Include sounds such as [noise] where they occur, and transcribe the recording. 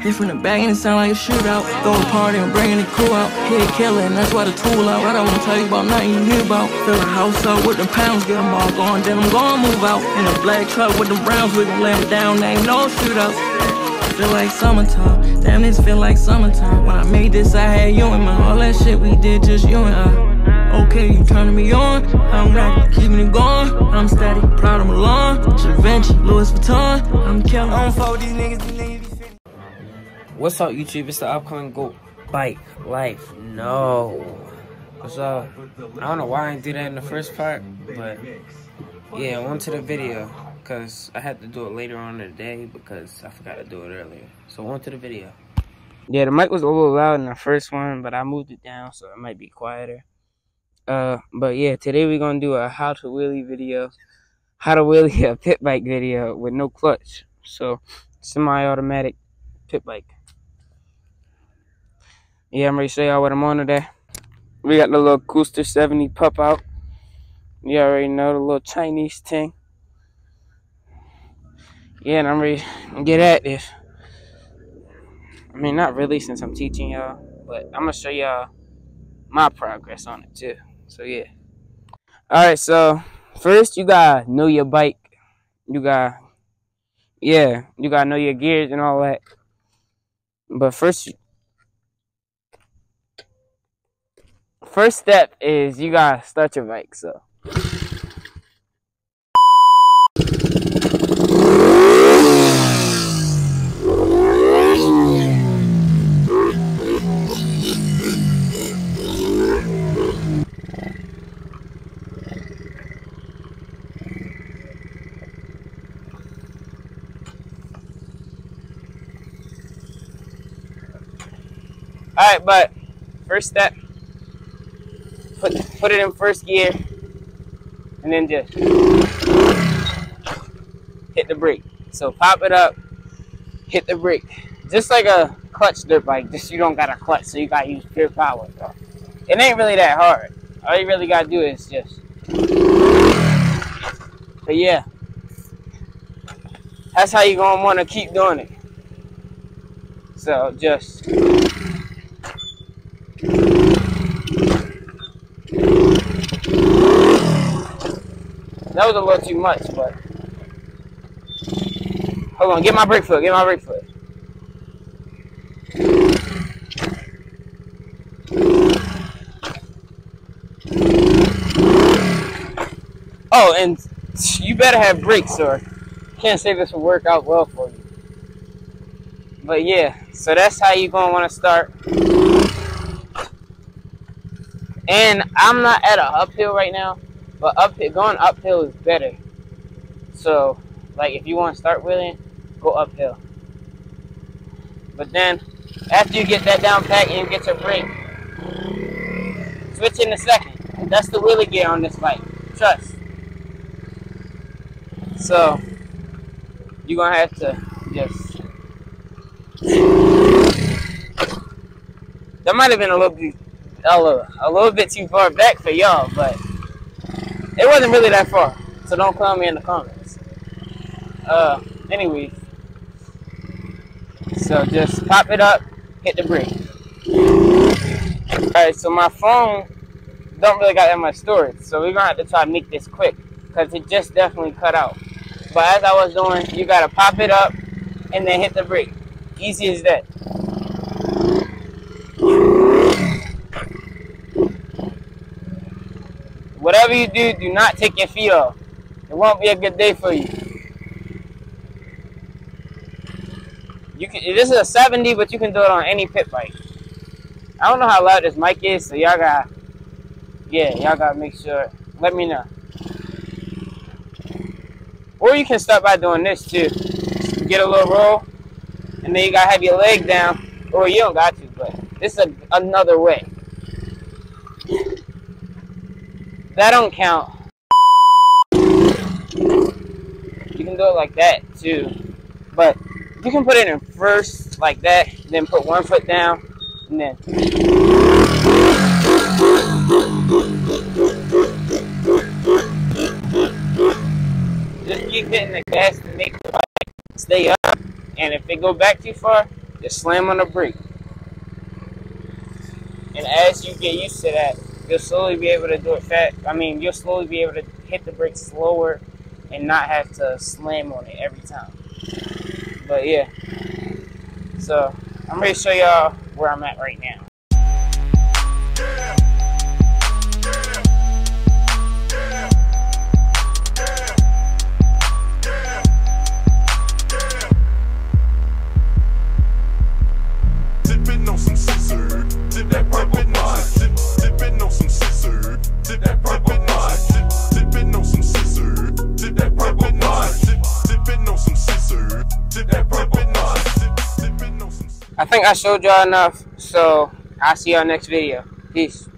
Hit from the back and it sound like a shootout. Throw a party and bringing the crew out. Hit killer and that's why the tool out. I don't wanna tell you about nothing you hear about. Fill the house up with the pounds, get them all gone. Then I'm gonna move out. In a black truck with the browns, we gon' lay them down. Ain't no shootout. Feel like summertime. Damn, this feel like summertime. When I made this, I had you in mind. All that shit we did, just you and I. Okay, you turning me on. I'm rocking, keeping it going. I'm steady, proud of Milan. Givenchy, Louis Vuitton. I'm killing. I don't fuck with these niggas, these niggas. What's up, YouTube? It's the upcoming Go Bike Life. No. What's up? I don't know why I didn't do that in the first part, but yeah, on to the video. Because I had to do it later on in the day because I forgot to do it earlier. So on to the video. Yeah, the mic was a little loud in the first one, but I moved it down so it might be quieter. Uh, but yeah, today we're gonna do a how to wheelie video, how to wheelie [laughs] a pit bike video with no clutch. So semi-automatic pit bike. Yeah, I'm ready to show y'all what I'm on today. We got the little Coolster 70 pup out. You already know the little Chinese thing. Yeah, and I'm ready to get at this. I mean, not really since I'm teaching y'all, but I'm gonna show y'all my progress on it too. So yeah. All right, so first you gotta know your bike. You got, yeah, you gotta know your gears and all that. But first, first step is you gotta start your bike. So. All right, but first step, put put it in first gear, and then just hit the brake. So pop it up, hit the brake, just like a clutch dirt bike. Just you don't got a clutch, so you gotta use pure power. It ain't really that hard. All you really gotta do is just. But yeah, that's how you gonna want to keep doing it. So just. That was a little too much, but hold on, get my brake foot, get my brake foot. Oh, and you better have brakes, or can't say this will work out well for you. But yeah, so that's how you're gonna want to start. And I'm not at a uphill right now, but uphill, going uphill is better. So, like, if you want to start wheeling, go uphill. But then, after you get that down pat and get your brake, switch in a second. That's the wheelie gear on this bike. Trust. So, you're to have to just... That might have been a little bit a little, a little bit too far back for y'all, but it wasn't really that far. So don't call me in the comments. Uh, anyways, so just pop it up, hit the brake. Alright, so my phone don't really got that much storage, so we're gonna have to try to make this quick because it just definitely cut out. But as I was doing, you gotta pop it up and then hit the brake. Easy as that. Whatever you do, do not take your feet off. It won't be a good day for you. You can. This is a 70, but you can do it on any pit bike. I don't know how loud this mic is, so y'all got. Yeah, y'all gotta make sure. Let me know. Or you can start by doing this too. Get a little roll, and then you gotta have your leg down. Or you don't got to, but this is a, another way. That don't count. You can do it like that too. But you can put it in first like that, then put one foot down, and then just keep hitting the gas to make the bike stay up. And if it go back too far, Just slam on the brake. And as you get used to that, you'll slowly be able to do it fat. I mean, you'll slowly be able to hit the brake slower and not have to slam on it every time. But yeah. So I'm gonna show y'all where I'm at right now. Think I showed y'all enough, so I'll see y'all next video. Peace.